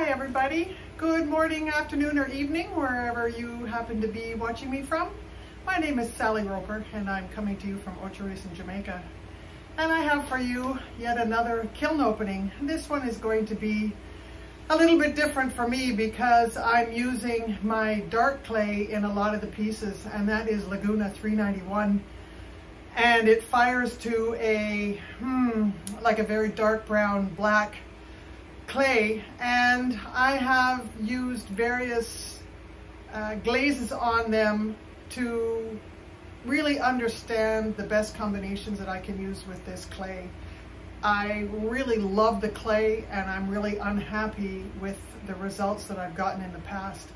Hi everybody. Good morning, afternoon, or evening, wherever you happen to be watching me from. My name is Sally Roper and I'm coming to you from Ocho Rios in Jamaica. And I have for you yet another kiln opening. This one is going to be a little bit different for me because I'm using my dark clay in a lot of the pieces and that is Laguna 391 and it fires to a hmm, like a very dark brown black clay and I have used various uh, glazes on them to really understand the best combinations that I can use with this clay. I really love the clay and I'm really unhappy with the results that I've gotten in the past.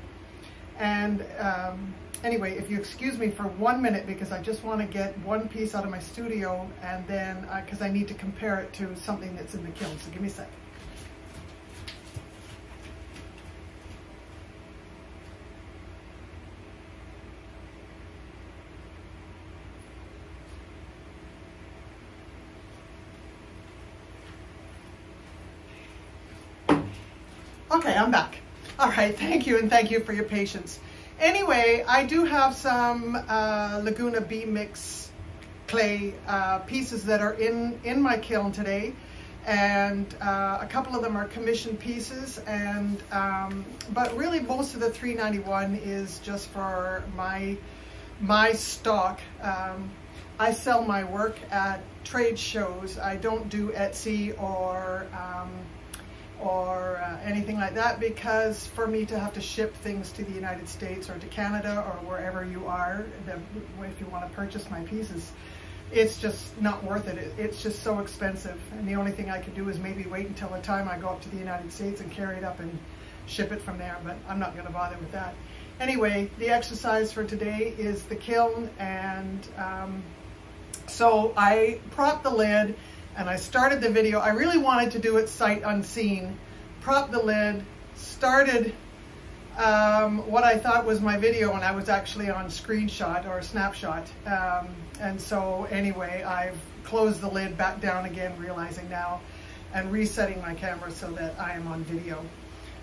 And um, anyway, if you excuse me for one minute because I just want to get one piece out of my studio and then, because uh, I need to compare it to something that's in the kiln, so give me a sec. Okay, I'm back. All right, thank you, and thank you for your patience. Anyway, I do have some uh, Laguna B Mix clay uh, pieces that are in, in my kiln today, and uh, a couple of them are commissioned pieces, and um, but really most of the 391 is just for my, my stock. Um, I sell my work at trade shows. I don't do Etsy or um, or uh, anything like that because for me to have to ship things to the United States or to Canada or wherever you are, if you want to purchase my pieces, it's just not worth it. it. It's just so expensive. And the only thing I can do is maybe wait until the time I go up to the United States and carry it up and ship it from there, but I'm not going to bother with that. Anyway, the exercise for today is the kiln and um, so I propped the lid and I started the video. I really wanted to do it sight unseen, prop the lid, started um, what I thought was my video and I was actually on screenshot or snapshot. Um, and so anyway, I've closed the lid back down again, realizing now, and resetting my camera so that I am on video.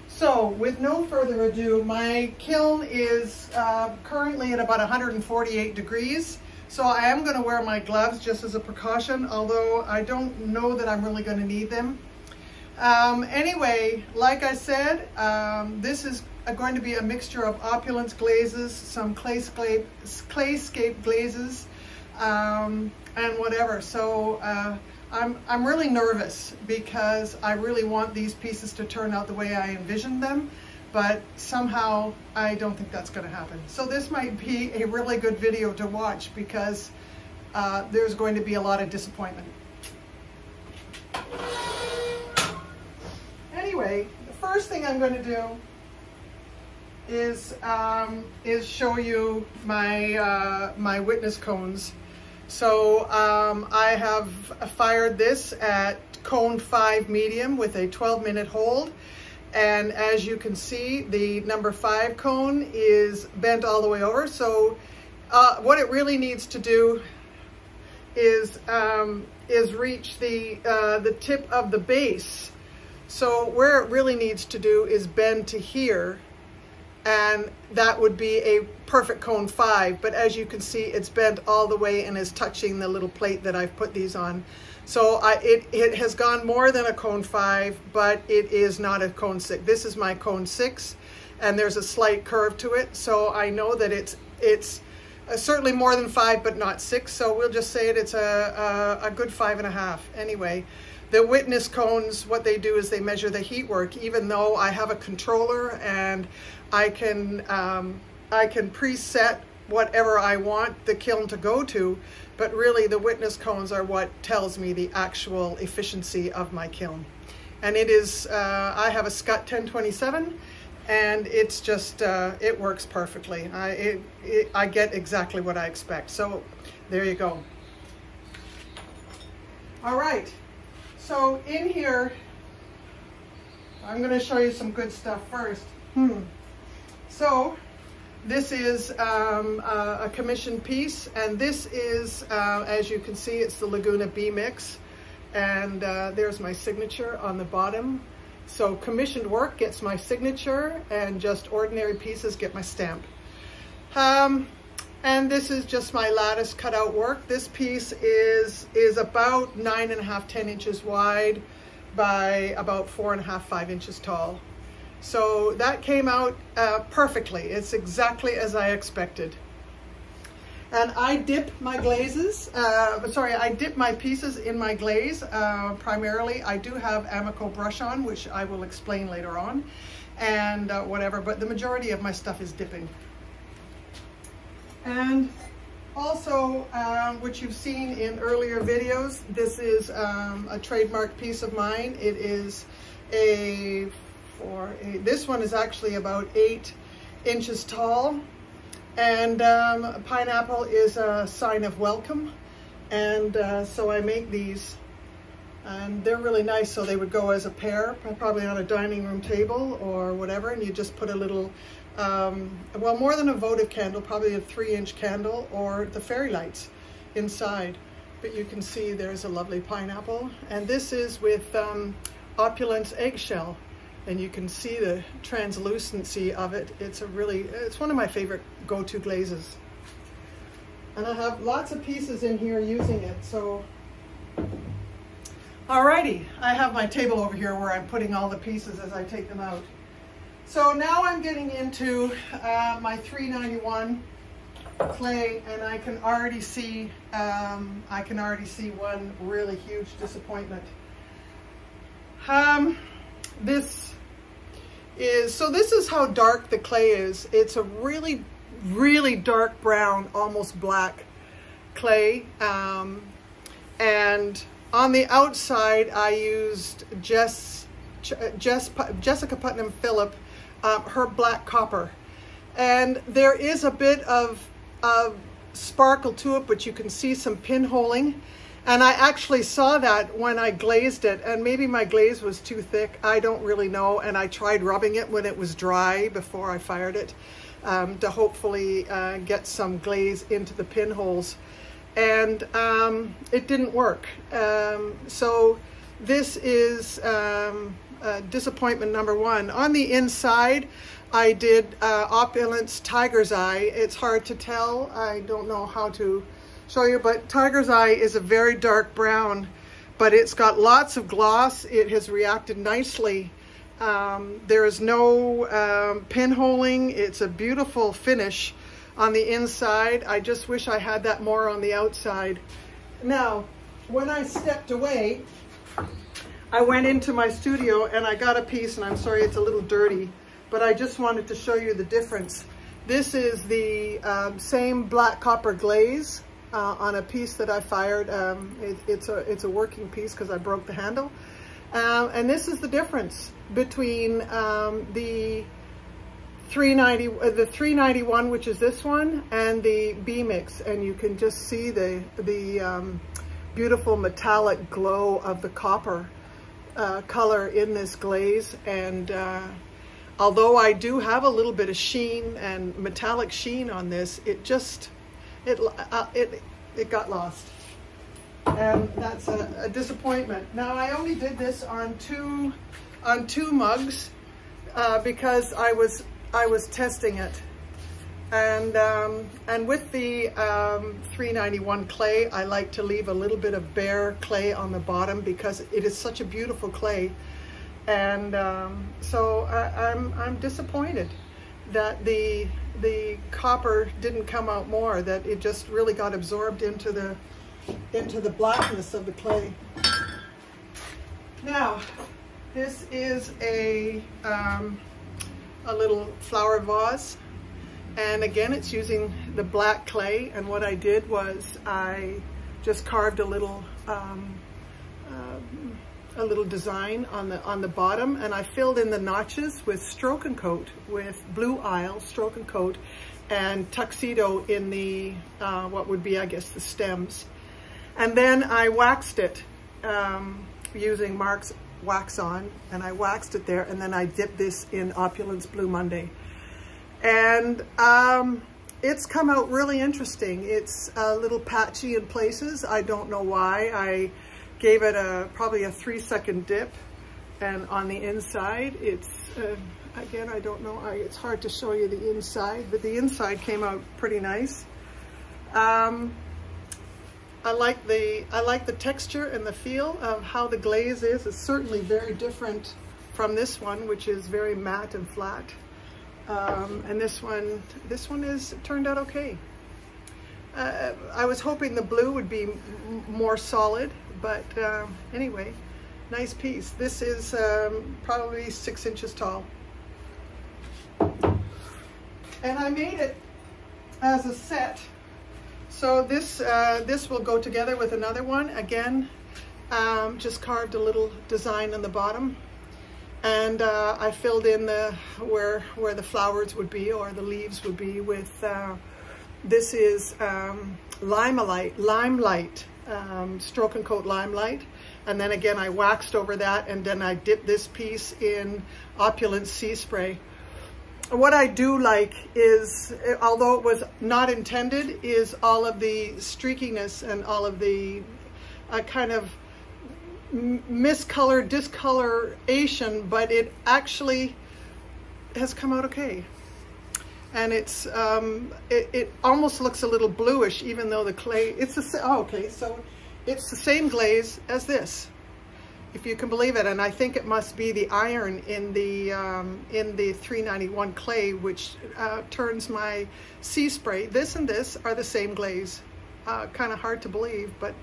So with no further ado, my kiln is uh, currently at about 148 degrees. So I am going to wear my gloves just as a precaution, although I don't know that I'm really going to need them. Um, anyway, like I said, um, this is going to be a mixture of opulence glazes, some clayscape, clayscape glazes, um, and whatever. So uh, I'm, I'm really nervous because I really want these pieces to turn out the way I envisioned them but somehow I don't think that's going to happen. So this might be a really good video to watch because uh, there's going to be a lot of disappointment. Anyway, the first thing I'm going to do is um, is show you my uh, my witness cones. So um, I have fired this at cone 5 medium with a 12 minute hold and as you can see, the number five cone is bent all the way over. So uh, what it really needs to do is um, is reach the uh, the tip of the base. So where it really needs to do is bend to here and that would be a perfect cone five. But as you can see, it's bent all the way and is touching the little plate that I've put these on. So it, it has gone more than a cone five, but it is not a cone six. This is my cone six, and there's a slight curve to it. So I know that it's, it's uh, certainly more than five, but not six. So we'll just say it, it's a, a, a good five and a half. Anyway, the witness cones, what they do is they measure the heat work, even though I have a controller and I can, um, I can preset whatever I want the kiln to go to, but really the witness cones are what tells me the actual efficiency of my kiln. And it is, uh, I have a Skutt 1027 and it's just, uh, it works perfectly. I, it, it, I get exactly what I expect. So there you go. All right, so in here, I'm gonna show you some good stuff first. Hmm. So this is um, a, a commissioned piece, and this is, uh, as you can see, it's the Laguna B Mix. And uh, there's my signature on the bottom. So commissioned work gets my signature and just ordinary pieces get my stamp. Um, and this is just my lattice cutout work. This piece is, is about nine and a half, 10 inches wide by about four and a half, five inches tall. So that came out uh, perfectly. It's exactly as I expected. And I dip my glazes, uh, sorry, I dip my pieces in my glaze uh, primarily. I do have Amaco brush on, which I will explain later on, and uh, whatever, but the majority of my stuff is dipping. And also, um, which you've seen in earlier videos, this is um, a trademark piece of mine. It is a, eight, this one is actually about eight inches tall and um, pineapple is a sign of welcome. And uh, so I make these and they're really nice. So they would go as a pair, probably on a dining room table or whatever. And you just put a little, um, well, more than a votive candle, probably a three inch candle or the fairy lights inside. But you can see there's a lovely pineapple. And this is with um, opulence eggshell and you can see the translucency of it. It's a really, it's one of my favorite go-to glazes. And I have lots of pieces in here using it, so. Alrighty, I have my table over here where I'm putting all the pieces as I take them out. So now I'm getting into uh, my 391 clay and I can already see, um, I can already see one really huge disappointment. Um, this is, so this is how dark the clay is. It's a really, really dark brown, almost black clay. Um, and on the outside, I used Jess, Jess, Jessica Putnam Phillip, um, her black copper. And there is a bit of, of sparkle to it, but you can see some pinholing. And I actually saw that when I glazed it, and maybe my glaze was too thick. I don't really know. And I tried rubbing it when it was dry before I fired it um, to hopefully uh, get some glaze into the pinholes. And um, it didn't work. Um, so this is um, uh, disappointment number one. On the inside, I did uh, Opulence Tiger's Eye. It's hard to tell. I don't know how to show you, but Tiger's Eye is a very dark brown, but it's got lots of gloss. It has reacted nicely. Um, there is no um, pinholing. It's a beautiful finish on the inside. I just wish I had that more on the outside. Now, when I stepped away, I went into my studio and I got a piece, and I'm sorry it's a little dirty, but I just wanted to show you the difference. This is the um, same black copper glaze uh, on a piece that I fired. Um, it, it's, a, it's a working piece because I broke the handle. Um, and this is the difference between um, the 390, uh, the 391, which is this one, and the B-Mix. And you can just see the, the um, beautiful metallic glow of the copper uh, color in this glaze. And uh, although I do have a little bit of sheen and metallic sheen on this, it just, it, uh, it, it got lost. And that's a, a, disappointment. Now I only did this on two, on two mugs uh, because I was, I was testing it. And, um, and with the um, 391 clay, I like to leave a little bit of bare clay on the bottom because it is such a beautiful clay. And um, so I, I'm, I'm disappointed that the the copper didn't come out more, that it just really got absorbed into the into the blackness of the clay. Now, this is a um, a little flower vase, and again, it's using the black clay. And what I did was I just carved a little um, a little design on the on the bottom and I filled in the notches with stroke and coat with blue isle stroke and coat and tuxedo in the uh, what would be I guess the stems. And then I waxed it um, using Mark's wax on and I waxed it there and then I dipped this in Opulence Blue Monday. And um, it's come out really interesting. It's a little patchy in places. I don't know why. I gave it a probably a three second dip and on the inside, it's, uh, again, I don't know, I, it's hard to show you the inside, but the inside came out pretty nice. Um, I like the I like the texture and the feel of how the glaze is. It's certainly very different from this one, which is very matte and flat. Um, and this one, this one is turned out okay. Uh, I was hoping the blue would be more solid, but uh, anyway, nice piece. This is um, probably six inches tall. And I made it as a set so this, uh, this will go together with another one. Again, um, just carved a little design on the bottom. And uh, I filled in the where, where the flowers would be or the leaves would be with, uh, this is um, limelight, limelight, um, stroke and coat limelight. And then again, I waxed over that and then I dipped this piece in opulent sea spray what I do like is, although it was not intended, is all of the streakiness and all of the uh, kind of miscolor, discoloration, but it actually has come out okay. And it's, um, it, it almost looks a little bluish, even though the clay, it's the, oh, okay, so it's the same glaze as this if you can believe it. And I think it must be the iron in the um, in the 391 clay, which uh, turns my sea spray. This and this are the same glaze. Uh, kind of hard to believe, but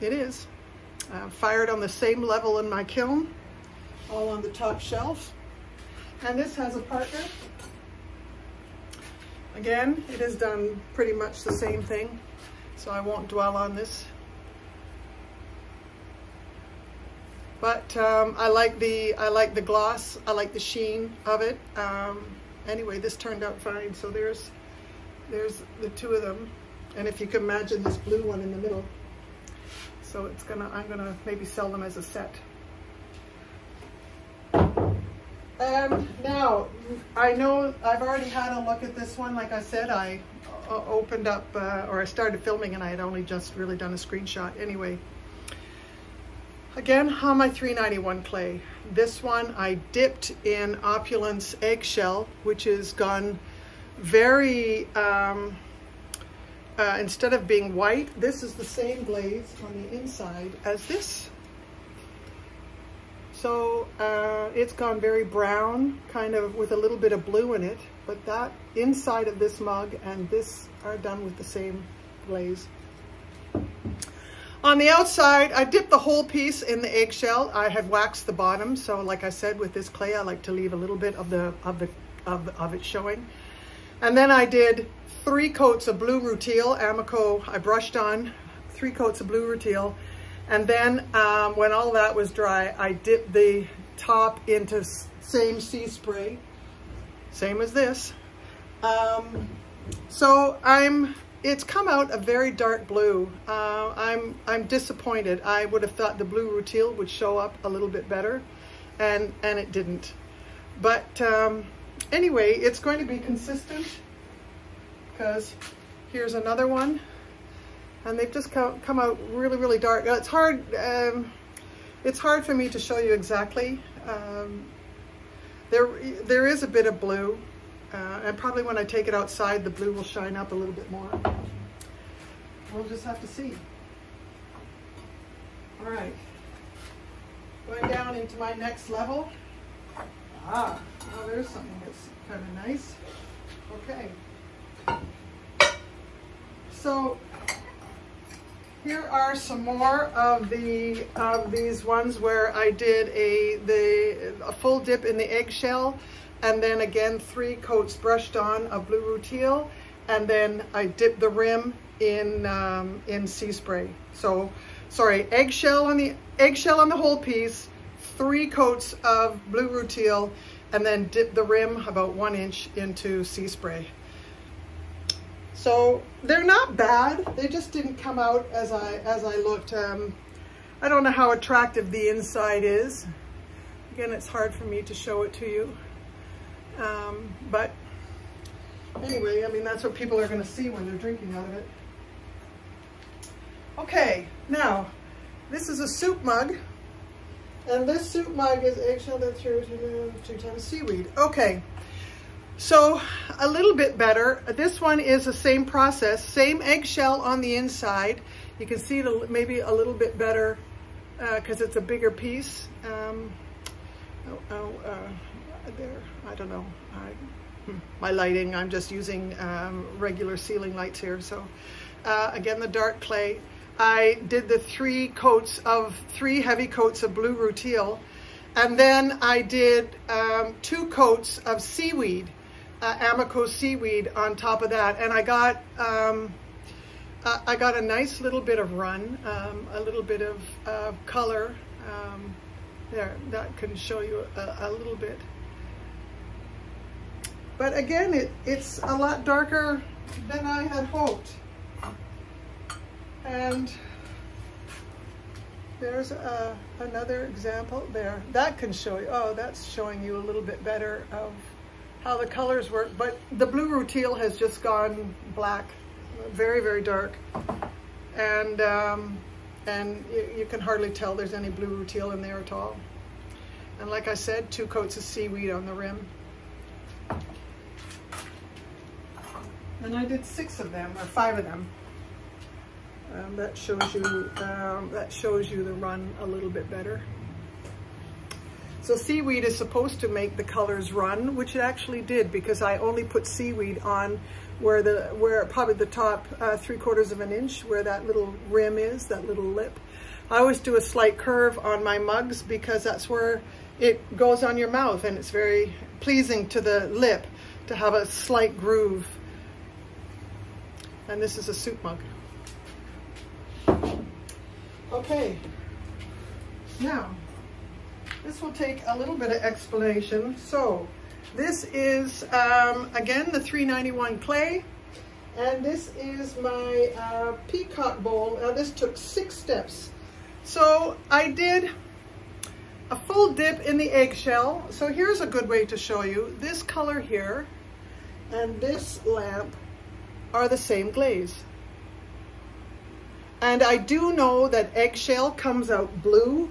it is. Uh, fired on the same level in my kiln, all on the top shelf. And this has a partner. Again, it has done pretty much the same thing, so I won't dwell on this But um, I like the I like the gloss. I like the sheen of it. Um, anyway, this turned out fine. So there's there's the two of them, and if you can imagine this blue one in the middle. So it's gonna I'm gonna maybe sell them as a set. And now I know I've already had a look at this one. Like I said, I uh, opened up uh, or I started filming, and I had only just really done a screenshot anyway. Again, my 391 clay. This one I dipped in Opulence eggshell, which is gone very, um, uh, instead of being white, this is the same glaze on the inside as this. So uh, it's gone very brown, kind of with a little bit of blue in it, but that inside of this mug and this are done with the same glaze. On the outside, I dipped the whole piece in the eggshell. I had waxed the bottom, so like I said, with this clay, I like to leave a little bit of the of the of, of it showing. And then I did three coats of blue rutile, Amaco. I brushed on three coats of blue rutile, and then um, when all that was dry, I dipped the top into same sea spray, same as this. Um, so I'm it's come out a very dark blue. Uh, I'm, I'm disappointed. I would have thought the blue rutile would show up a little bit better, and, and it didn't. But um, anyway, it's going to be consistent because here's another one. And they've just come, come out really, really dark. It's hard, um, it's hard for me to show you exactly. Um, there, there is a bit of blue, uh, and probably when I take it outside, the blue will shine up a little bit more. We'll just have to see. All right. Going down into my next level. Ah, oh, there's something that's kind of nice. Okay. So here are some more of the of these ones where I did a the a full dip in the eggshell and then again three coats brushed on of blue rutile and then I dip the rim in um, in sea spray. So sorry eggshell on the eggshell on the whole piece three coats of blue rutile and then dip the rim about one inch into sea spray so they're not bad they just didn't come out as I as I looked um, I don't know how attractive the inside is again it's hard for me to show it to you um, but anyway, I mean, that's what people are going to see when they're drinking out of it. Okay, now, this is a soup mug. And this soup mug is eggshell that through two times seaweed. Okay, so a little bit better. This one is the same process, same eggshell on the inside. You can see it maybe a little bit better because uh, it's a bigger piece. Um, oh, oh, uh, there, I don't know. I, hmm, my lighting, I'm just using um, regular ceiling lights here. So uh, again, the dark clay. I did the three coats of, three heavy coats of blue rutile. And then I did um, two coats of seaweed, uh, Amaco seaweed on top of that. And I got, um, uh, I got a nice little bit of run, um, a little bit of uh, color. Um, there, that can show you a, a, little bit. But again, it, it's a lot darker than I had hoped. And there's a, another example there. That can show you, oh, that's showing you a little bit better of how the colors work. But the blue rutile has just gone black, very, very dark. And, um, and you, can hardly tell there's any blue rutile in there at all. And like I said, two coats of seaweed on the rim. And I did six of them, or five of them. Um, that shows you um, that shows you the run a little bit better. So seaweed is supposed to make the colors run, which it actually did because I only put seaweed on where the where probably the top uh, three quarters of an inch where that little rim is, that little lip. I always do a slight curve on my mugs because that's where it goes on your mouth and it's very pleasing to the lip to have a slight groove. And this is a soup mug. Okay, now this will take a little bit of explanation. So this is, um, again, the 391 clay. And this is my uh, peacock bowl. Now this took six steps. So I did a full dip in the eggshell. So here's a good way to show you. This color here and this lamp are the same glaze. And I do know that eggshell comes out blue,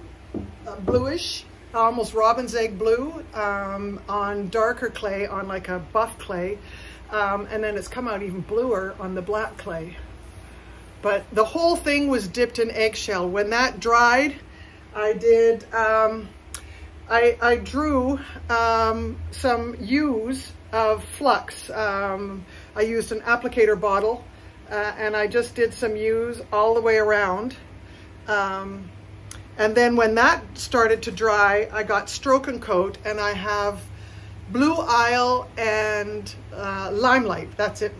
uh, bluish, almost robin's egg blue um, on darker clay, on like a buff clay. Um, and then it's come out even bluer on the black clay. But the whole thing was dipped in eggshell. When that dried, I did, um, I, I, drew um, some U's of flux. Um, I used an applicator bottle uh, and I just did some U's all the way around. Um, and then when that started to dry, I got Stroke and Coat and I have Blue Isle and uh, Limelight, that's it.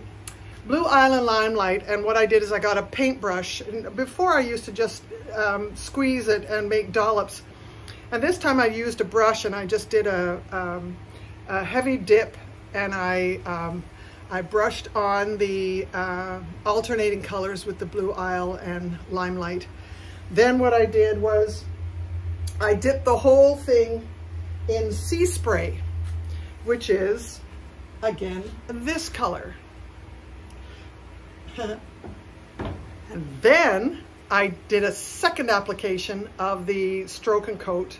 Blue Isle and Limelight, and what I did is I got a paintbrush. And before I used to just um, squeeze it and make dollops. And this time I used a brush and I just did a, um, a heavy dip and I um, I brushed on the uh, alternating colors with the Blue Isle and Limelight. Then what I did was I dipped the whole thing in sea spray, which is, again, this color. and then I did a second application of the stroke and coat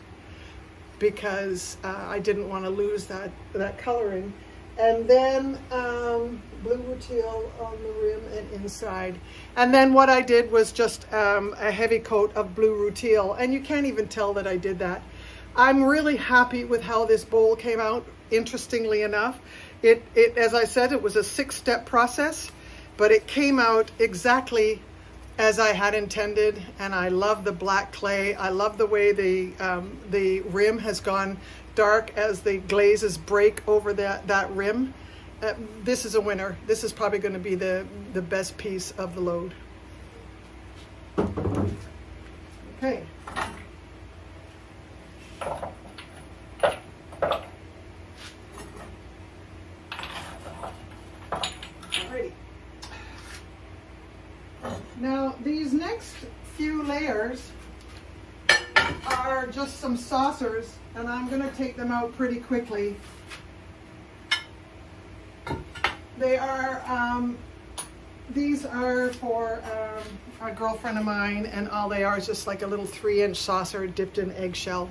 because uh, I didn't want to lose that, that coloring and then um, blue rutile on the rim and inside. And then what I did was just um, a heavy coat of blue rutile, and you can't even tell that I did that. I'm really happy with how this bowl came out, interestingly enough. It, it as I said, it was a six-step process, but it came out exactly as I had intended, and I love the black clay. I love the way the um, the rim has gone dark as the glazes break over that, that rim. Uh, this is a winner. This is probably going to be the, the best piece of the load. Okay. Now these next few layers are just some saucers and I'm going to take them out pretty quickly. They are, um, these are for um, a girlfriend of mine and all they are is just like a little three inch saucer dipped in eggshell.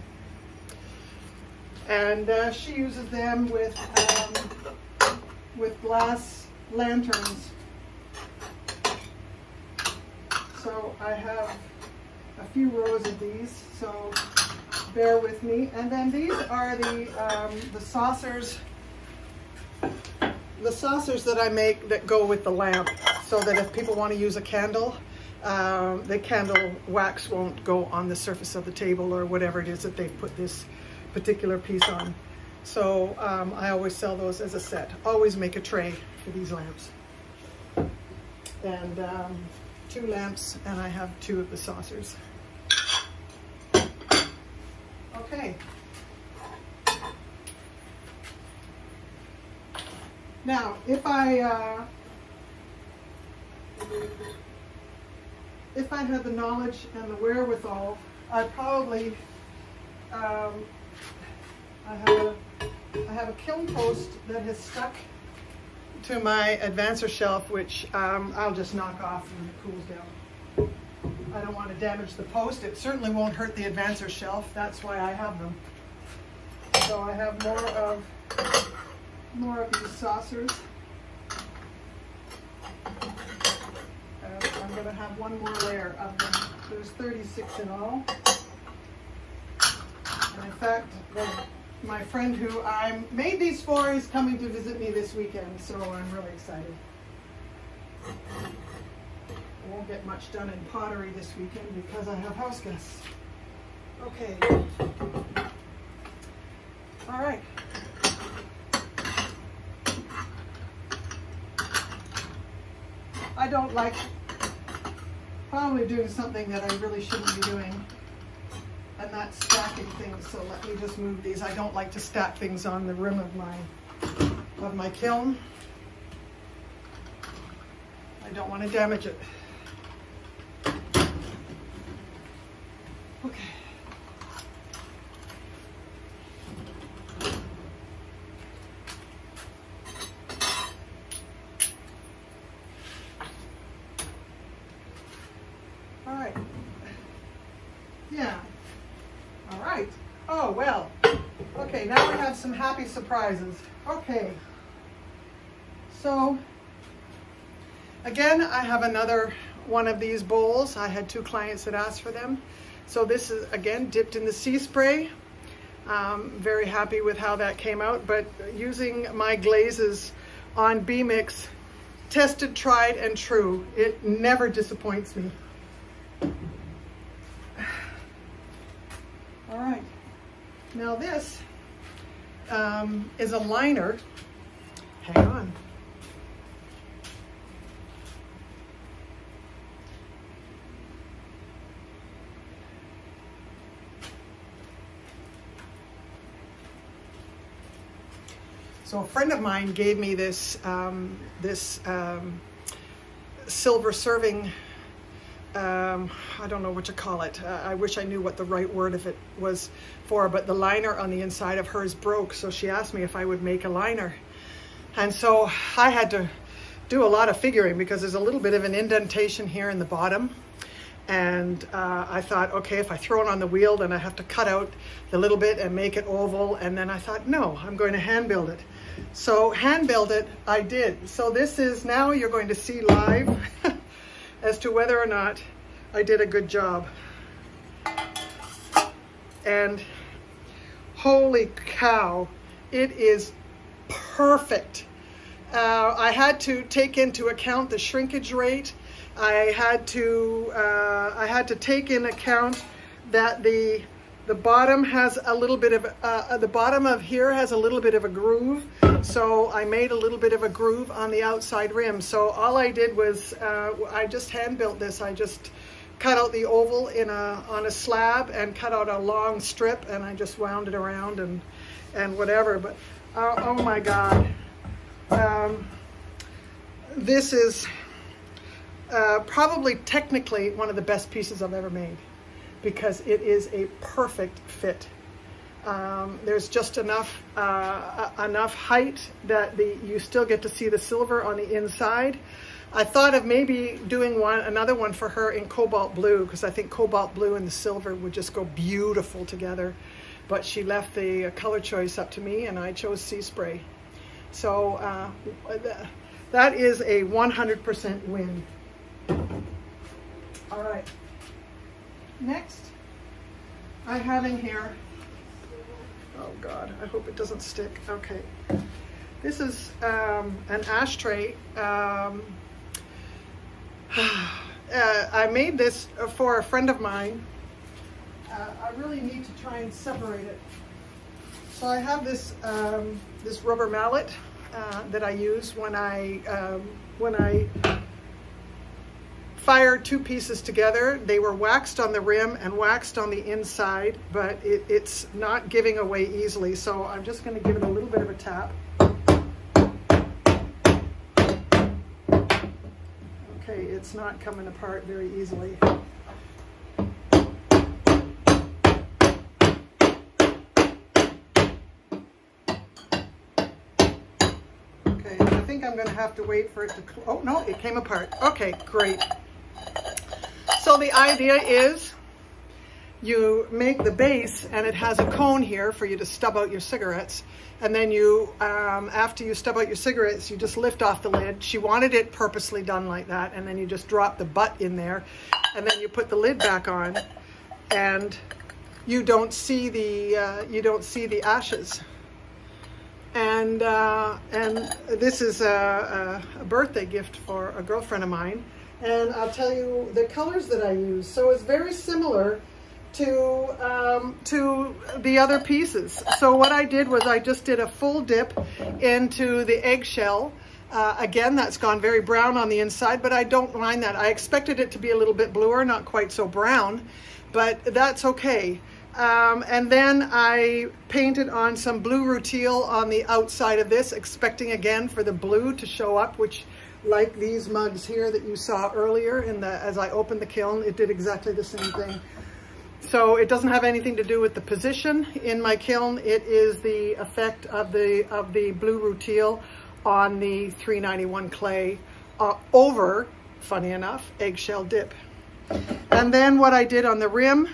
And uh, she uses them with, um, with glass lanterns. So I have a few rows of these, so bear with me. And then these are the, um, the saucers, the saucers that I make that go with the lamp, so that if people want to use a candle, um, the candle wax won't go on the surface of the table or whatever it is that they've put this particular piece on. So um, I always sell those as a set. Always make a tray for these lamps. And um, two lamps and I have two of the saucers. Okay. Now, if I uh, if I had the knowledge and the wherewithal, I'd probably um, I have a I have a kiln post that has stuck to my advancer shelf, which um, I'll just knock off when it cools down. I don't want to damage the post. It certainly won't hurt the advancer shelf. That's why I have them. So I have more of more of these saucers. I'm going to have one more layer of them. There's 36 in all. And in fact, my friend who I made these for is coming to visit me this weekend, so I'm really excited. Won't get much done in pottery this weekend because I have house guests. Okay. All right. I don't like probably doing something that I really shouldn't be doing and that's stacking things. So let me just move these. I don't like to stack things on the rim of my of my kiln. I don't want to damage it. Okay. All right. Yeah. All right. Oh, well. Okay, now we have some happy surprises. Okay. So, again, I have another one of these bowls. I had two clients that asked for them. So this is, again, dipped in the sea spray. Um, very happy with how that came out, but using my glazes on B-Mix, tested, tried, and true. It never disappoints me. All right. Now this um, is a liner. Hang on. So a friend of mine gave me this um, this um, silver serving um, I don't know what to call it. Uh, I wish I knew what the right word of it was for, but the liner on the inside of hers broke. So she asked me if I would make a liner. And so I had to do a lot of figuring because there's a little bit of an indentation here in the bottom. And uh, I thought, okay, if I throw it on the wheel, then I have to cut out the little bit and make it oval. And then I thought, no, I'm going to hand build it. So hand build it, I did. So this is now you're going to see live as to whether or not I did a good job. And holy cow, it is perfect. Uh, I had to take into account the shrinkage rate. I had to uh, I had to take in account that the the bottom has a little bit of uh, the bottom of here has a little bit of a groove so I made a little bit of a groove on the outside rim. So all I did was, uh, I just hand built this. I just cut out the oval in a, on a slab and cut out a long strip and I just wound it around and, and whatever. But uh, oh my God. Um, this is uh, probably technically one of the best pieces I've ever made because it is a perfect fit. Um, there's just enough uh, enough height that the you still get to see the silver on the inside. I thought of maybe doing one another one for her in cobalt blue because I think cobalt blue and the silver would just go beautiful together. but she left the color choice up to me and I chose Sea Spray. So uh, that is a 100% win. All right. Next, I have in here, oh God, I hope it doesn't stick. Okay. This is um, an ashtray. Um, uh, I made this for a friend of mine. Uh, I really need to try and separate it. So I have this um, this rubber mallet uh, that I use when I um, when I fire two pieces together. They were waxed on the rim and waxed on the inside, but it, it's not giving away easily. So I'm just going to give it a little bit of a tap. Okay, it's not coming apart very easily. Okay, I think I'm going to have to wait for it to, oh no, it came apart. Okay, great. The idea is you make the base and it has a cone here for you to stub out your cigarettes. And then you, um, after you stub out your cigarettes, you just lift off the lid. She wanted it purposely done like that. And then you just drop the butt in there and then you put the lid back on and you don't see the, uh, you don't see the ashes. And, uh, and this is a, a birthday gift for a girlfriend of mine and I'll tell you the colors that I use. So it's very similar to, um, to the other pieces. So what I did was I just did a full dip into the eggshell. Uh, again, that's gone very brown on the inside, but I don't mind that. I expected it to be a little bit bluer, not quite so brown, but that's okay. Um, and then I painted on some blue rutile on the outside of this, expecting again for the blue to show up, which like these mugs here that you saw earlier in the as I opened the kiln, it did exactly the same thing. So it doesn't have anything to do with the position in my kiln. It is the effect of the of the blue rutile on the 391 clay uh, over, funny enough, eggshell dip. And then what I did on the rim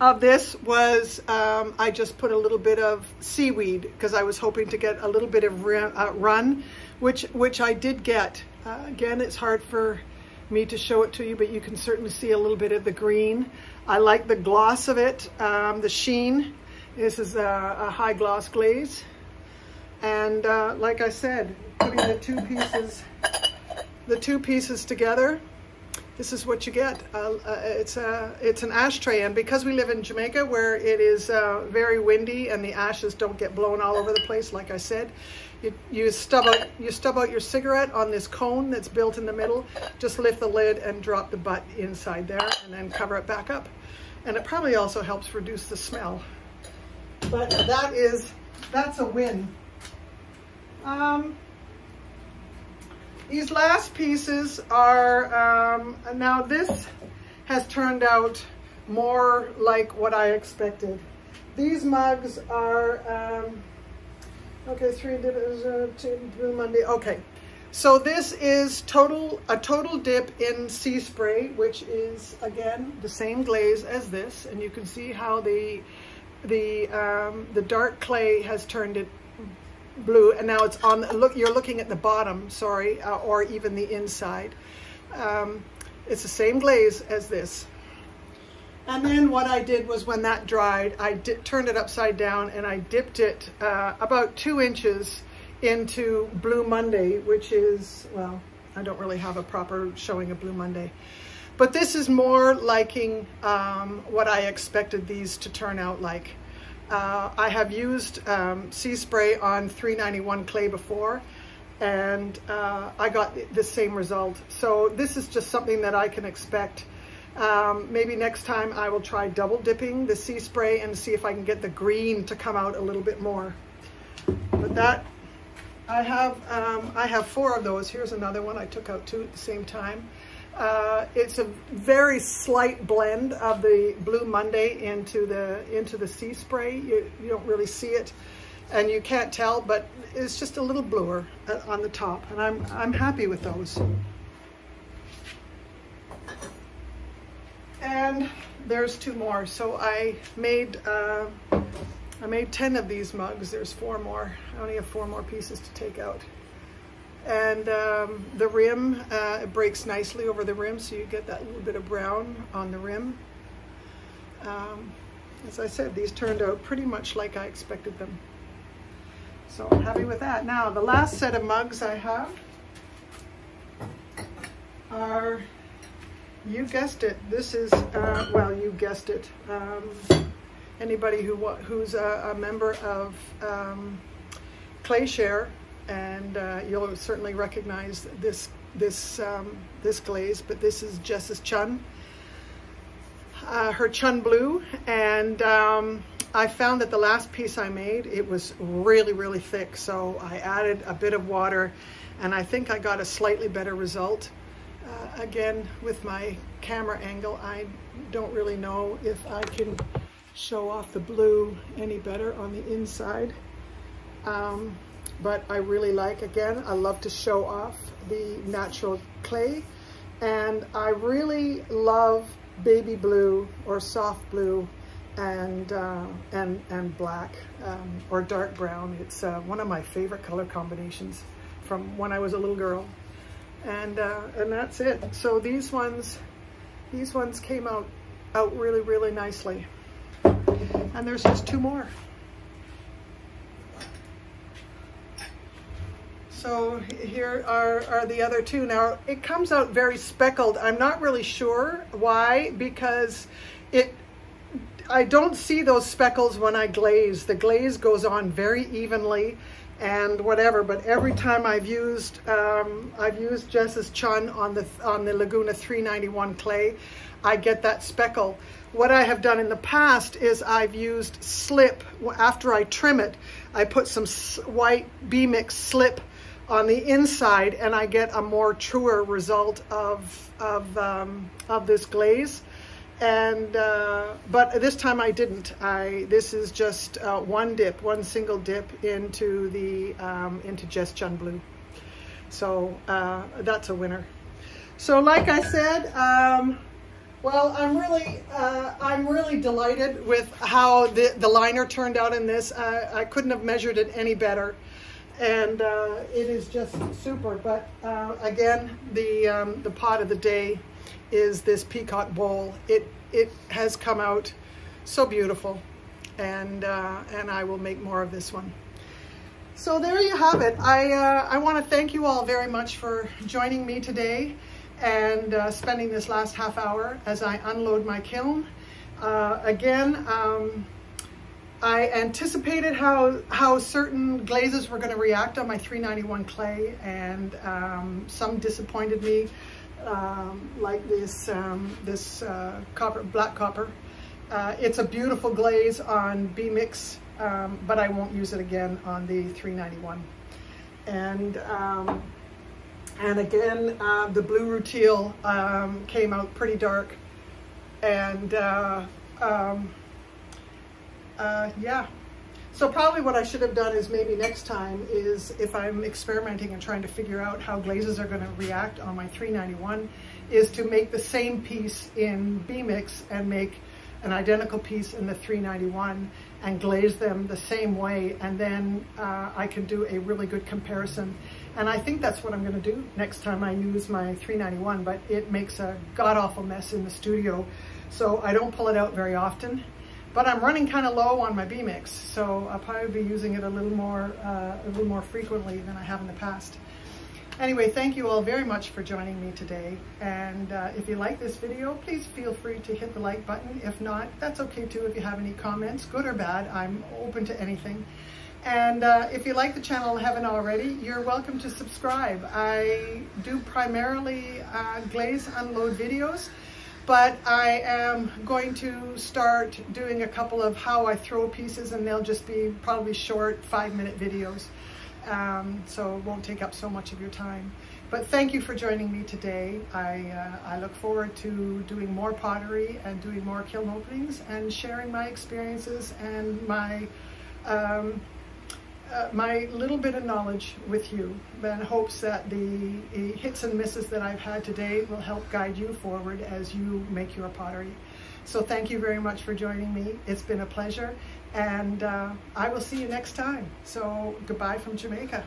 of this was um, I just put a little bit of seaweed because I was hoping to get a little bit of uh, run which which I did get. Uh, again, it's hard for me to show it to you, but you can certainly see a little bit of the green. I like the gloss of it, um, the sheen. This is a, a high gloss glaze. And uh, like I said, putting the two pieces, the two pieces together, this is what you get. Uh, uh, it's, a, it's an ashtray, and because we live in Jamaica where it is uh, very windy and the ashes don't get blown all over the place, like I said, you, you, stub out, you stub out your cigarette on this cone that's built in the middle, just lift the lid and drop the butt inside there and then cover it back up. And it probably also helps reduce the smell. But that is, that's a win. Um, these last pieces are, um, now this has turned out more like what I expected. These mugs are, um, okay, three dips, uh, two, Monday, okay. So this is total a total dip in sea spray, which is again the same glaze as this, and you can see how the the um, the dark clay has turned it blue and now it's on look you're looking at the bottom sorry uh, or even the inside. Um, it's the same glaze as this. And then what I did was when that dried I turned it upside down and I dipped it uh, about two inches into Blue Monday which is well I don't really have a proper showing of Blue Monday. But this is more liking um, what I expected these to turn out like uh, I have used um, sea spray on 391 clay before and uh, I got the same result. So this is just something that I can expect. Um, maybe next time I will try double dipping the sea spray and see if I can get the green to come out a little bit more. But that, I have, um, I have four of those. Here's another one I took out two at the same time. Uh, it's a very slight blend of the Blue Monday into the into the sea spray. You, you don't really see it and you can't tell, but it's just a little bluer uh, on the top and I'm, I'm happy with those. and there's two more. So I made uh, I made 10 of these mugs. There's four more. I only have four more pieces to take out. And um, the rim, uh, it breaks nicely over the rim, so you get that little bit of brown on the rim. Um, as I said, these turned out pretty much like I expected them. So I'm happy with that. Now, the last set of mugs I have are, you guessed it, this is, uh, well, you guessed it. Um, anybody who who's a, a member of um, ClayShare, and uh, you'll certainly recognize this this um, this glaze. But this is Jess's Chun, uh, her Chun Blue, and um, I found that the last piece I made it was really really thick, so I added a bit of water, and I think I got a slightly better result. Uh, again, with my camera angle, I don't really know if I can show off the blue any better on the inside. Um, but I really like, again, I love to show off the natural clay. And I really love baby blue or soft blue and uh, and and black um, or dark brown. It's uh, one of my favorite color combinations from when I was a little girl. And uh, and that's it. So these ones, these ones came out out really really nicely. And there's just two more. So here are, are the other two. Now it comes out very speckled. I'm not really sure why because it I don't see those speckles when I glaze. The glaze goes on very evenly and whatever, but every time I've used um, I've used Jess's Chun on the on the Laguna 391 clay, I get that speckle. What I have done in the past is I've used slip. After I trim it, I put some white B-Mix slip on the inside and I get a more truer result of, of, um, of this glaze. And, uh, but this time I didn't. I, this is just uh, one dip, one single dip into the, um, into Jess Chun Blue. So uh, that's a winner. So like I said, um, well, I'm really, uh, I'm really delighted with how the, the liner turned out in this. Uh, I couldn't have measured it any better. And uh, it is just super. But uh, again, the, um, the pot of the day is this peacock bowl. It, it has come out so beautiful. And, uh, and I will make more of this one. So there you have it. I, uh, I want to thank you all very much for joining me today and uh, spending this last half hour as I unload my kiln. Uh, again, um, I anticipated how, how certain glazes were going to react on my 391 clay and um, some disappointed me um, like this, um, this uh, copper, black copper. Uh, it's a beautiful glaze on B-Mix, um, but I won't use it again on the 391. And um, and again, uh, the blue rutile um, came out pretty dark. And uh, yeah. So probably what I should have done is maybe next time is if I'm experimenting and trying to figure out how glazes are going to react on my 391 is to make the same piece in B-Mix and make an identical piece in the 391 and glaze them the same way and then uh, I can do a really good comparison and I think that's what I'm gonna do next time I use my 391, but it makes a god-awful mess in the studio. So I don't pull it out very often, but I'm running kind of low on my B-Mix. So I'll probably be using it a little more, uh, a little more frequently than I have in the past. Anyway, thank you all very much for joining me today. And uh, if you like this video, please feel free to hit the like button. If not, that's okay too if you have any comments, good or bad. I'm open to anything. And uh, if you like the channel haven't already, you're welcome to subscribe. I do primarily uh, glaze unload videos, but I am going to start doing a couple of how I throw pieces and they'll just be probably short five minute videos. Um, so it won't take up so much of your time. But thank you for joining me today. I, uh, I look forward to doing more pottery and doing more kiln openings and sharing my experiences and my um, uh, my little bit of knowledge with you and hopes that the hits and misses that I've had today will help guide you forward as you make your pottery. So thank you very much for joining me. It's been a pleasure and uh, I will see you next time. So goodbye from Jamaica.